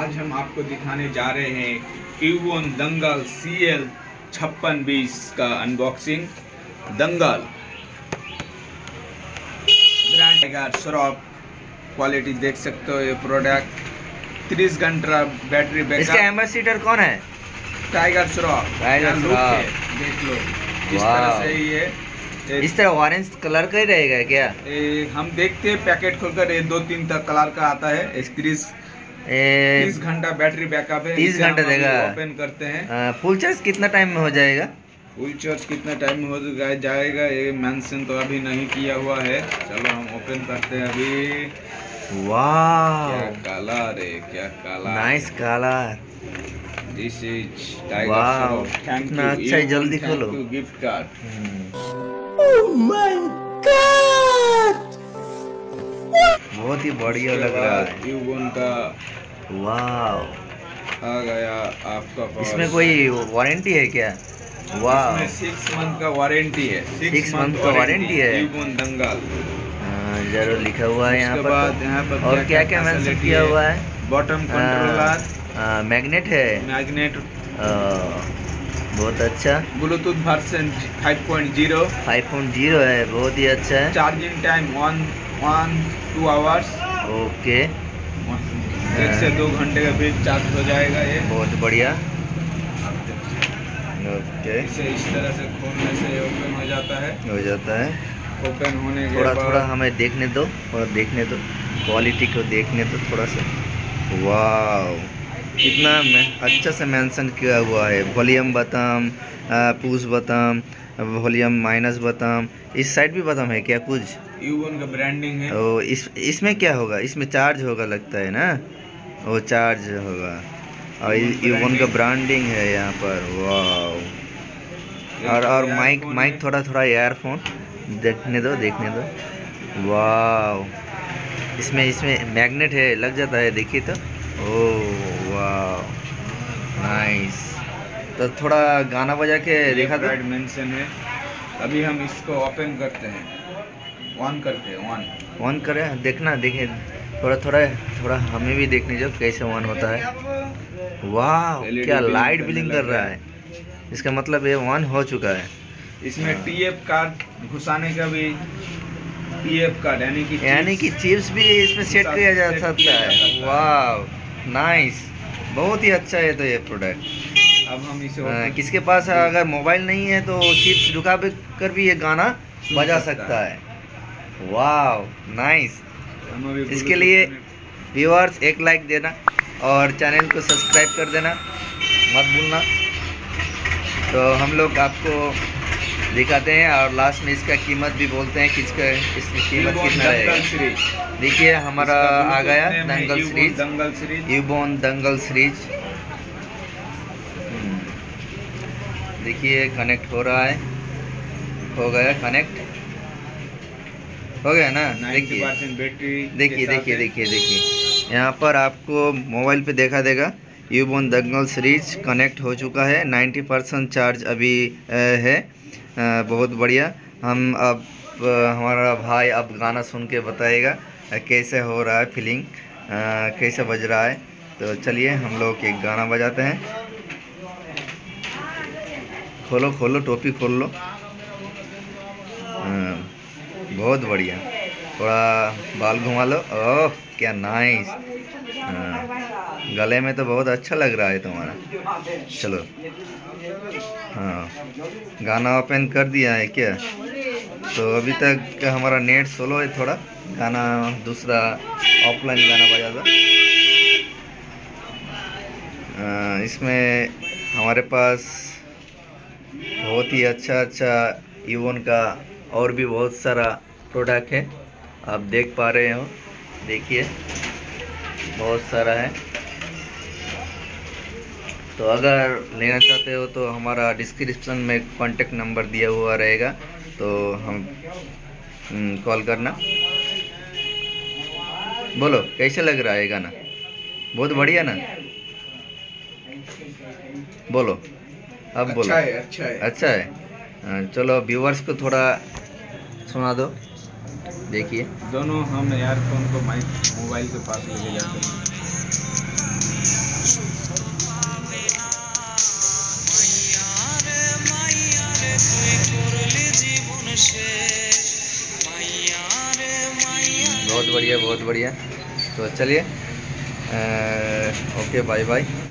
आज हम आपको दिखाने जा रहे हैं ईवन दंगल सी एल छप्पन बीस का अनबॉक्सिंग दंगल। ब्रांड क्वालिटी देख सकते हो ये प्रोडक्ट तीस घंटा बैटरी इसका एम्बेसिडर कौन है? Tiger Shroff Tiger Shroff. देख लो। इस तरह से ये इस तरह ऑरेंज कलर का ही रहेगा क्या? ये हम देखते हैं पैकेट खोलकर ये दो तीन तक कलर का आता है। ए, तीस घंटा बैटरी बैकअप है 30 इसे हम घंटा देगा। ओपन करते हैं। फुल चार्ज कितना टाइम में हो जाएगा? फुल चार्ज कितना टाइम में हो जाएगा ये मेंशन तो अभी नहीं किया हुआ है। चलो हम ओपन करते हैं अभी। वाह कलर है क्या colour nice colour this is tiger thank कितना अच्छा है, जल्दी खोलो। गिफ्ट कार्ड बहुत ही बढ़िया लग रहा है। यूवन का वाह आ गया आपका इसमें कोई वारंटी है क्या? वाह सिक्स मंथ का वारंटी है। Six month का warranty है। यूवन दंगल ज़रूर लिखा हुआ है यहाँ पर तो। यहाँ पर और क्या क्या facility किया हुआ है? बॉटम कंट्रोलर मैग्नेट है। मैग्नेट बहुत अच्छा। ब्लूटूथ वर्जन 5.0 5.0 है बहुत ही अच्छा है। Charging time one one two hours okay एक से दो घंटे का बीच चार्ज हो जाएगा ये। बहुत बढ़िया। ओके इसे इस तरह से खोलने से ओपन हो जाता है। हो जाता है। ओपन होने के थोड़ा थोड़ा हमें देखने दो थोड़ा देखने दो। क्वालिटी को देखने दो थोड़ा सा। वाह कितना में- अच्छा से मेंशन किया हुआ है। Volume button push button volume minus button इस साइड भी बटन है क्या कुछ? यूवन का ब्रांडिंग है। ओ इस इसमें क्या होगा? इसमें चार्ज होगा लगता है ना? वो चार्ज होगा। और वन का ब्रांडिंग है यहाँ पर। वाह और और माइक माइक थोड़ा थोड़ा ईयरफोन देखने दो देखने दो। वाह इसमें इसमें मैग्नेट है लग जाता है देखिए तो। ओ वाह नाइस तो थोड़ा गाना बजा के देखा था मेंशन है। अभी हम इसको ओपन करते हैं। ऑन करते हैं ऑन ऑन करें देखना देखें थोड़ा थोड़ा थोड़ा हमें भी देखने जो कैसे ऑन होता है। वाह क्या लाइट करने ब्लिंक लग कर रहा है। इसका मतलब ये ऑन हो चुका है। इसमें टीएफ कार्ड घुसाने का भी टीएफ कार्ड यानी कि यानी कि चिप्स भी इसमें सेट किया जा सकता है। वाह नाइस बहुत ही अच्छा है तो ये प्रोडक्ट अब हम इसे आ, किसके पास अगर मोबाइल नहीं है तो चिप्स रुका कर भी ये गाना बजा सकता है। वाह नाइस इसके लिए व्यूअर्स एक लाइक देना और चैनल को सब्सक्राइब कर देना मत भूलना। तो हम लोग आपको दिखाते हैं और लास्ट में इसका कीमत भी बोलते हैं कि इसका कीमत कितना रहेगा। देखिए हमारा आ गया Dangal series Dangal series Ubon Dangal series hmm. देखिए कनेक्ट हो रहा है। हो गया कनेक्ट हो गया ना? 90% देखिए। बैटरी देखिए देखिए देखिए देखिए। यहाँ पर आपको मोबाइल पे देखा देगा यूबोन दंगल सीरीज़ कनेक्ट हो चुका है। 90 परसेंट चार्ज अभी है। बहुत बढ़िया। हम अब हमारा भाई अब गाना सुन के बताएगा कैसे हो रहा है फीलिंग कैसे बज रहा है। तो चलिए हम लोग एक गाना बजाते हैं। खोलो खोलो टोपी खोल लो। बहुत बढ़िया। थोड़ा बाल घुमा लो। ओह क्या नाइस हाँ, गले में तो बहुत अच्छा लग रहा है तुम्हारा। चलो। हाँ। गाना ओपन कर दिया है क्या? तो अभी तक हमारा नेट सोलो है थोड़ा। गाना दूसरा ऑफलाइन गाना बजा दो। अ, इसमें हमारे पास बहुत ही अच्छा अच्छा यूवन का और भी बहुत सारा प्रोडक्ट है। आप देख पा रहे हो देखिए बहुत सारा है। तो अगर लेना चाहते हो तो हमारा डिस्क्रिप्शन में कांटेक्ट नंबर दिया हुआ रहेगा तो हम हम्म, कॉल करना। बोलो कैसे लग रहा है गाना? बहुत बढ़िया ना? बोलो अब बोलो। अच्छा है अच्छा है। अच्छा है। हाँ, चलो व्यूवर्स को थोड़ा सुना दो। देखिए। दोनों हम एयरफोन को माइक मोबाइल के पास लेके जाते हैं। बहुत बढ़िया बहुत बढ़िया। तो चलिए ओके बाय बाय